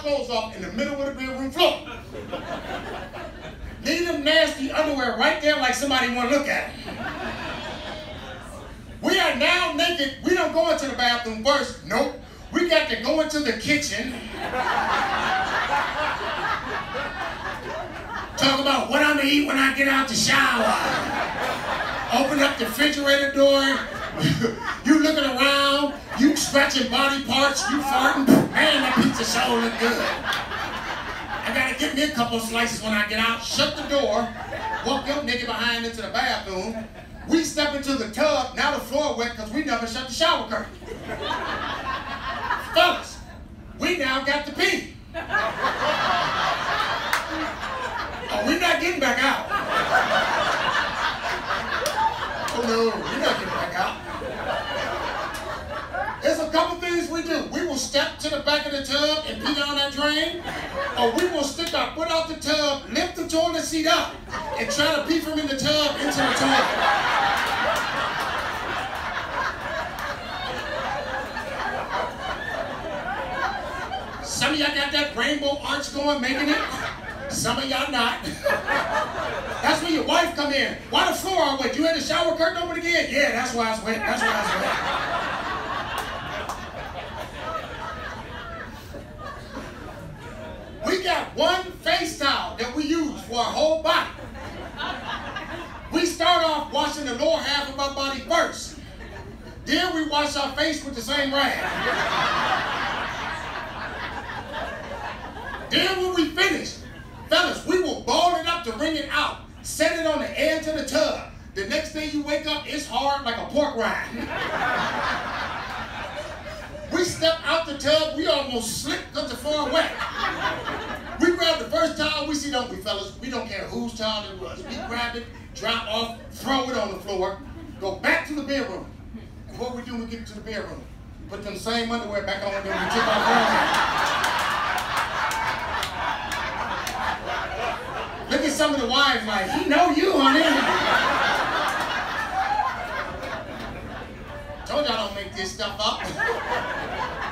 clothes off in the middle of the bedroom floor. Leave them nasty underwear right there like somebody want to look at them. We are now naked. We don't go into the bathroom first. Nope. We got to go into the kitchen. Talk about what I'm gonna eat when I get out the shower. Open up the refrigerator door. you looking around. You scratching body parts. You farting. Man, that pizza sure look good. I gotta get me a couple slices when I get out. Shut the door. Walk your nigga behind into the bathroom. We step into the tub. Now the floor wet because we never shut the shower curtain. Fellas, we now got to pee. Oh, we're not getting back out. Oh no, we're not getting back out. There's a couple things we do. We will step to the back of the tub and pee down that drain, or we will stick our foot out the tub, lift the toilet seat up, and try to pee from in the tub into the toilet. Some of y'all got that rainbow arch going, making it. Some of y'all not. that's when your wife come in. Why the floor all wet? You had the shower curtain open again? Yeah, that's why it's wet. That's why it's wet. We got one face towel that we use for our whole body. We start off washing the lower half of our body first. Then we wash our face with the same rag. Then when we finish, fellas, we will ball it up to wring it out. Set it on the edge of the tub. The next day you wake up, it's hard like a pork rind. we step out the tub, we almost slip because the floor wet. We fellas. We don't care whose child it was. We grab it, drop off, throw it on the floor, go back to the bedroom. And what we do we get to the bedroom? Put them same underwear back on them we took our clothes Look at some of the wives like, he know you, honey. Told y'all don't make this stuff up.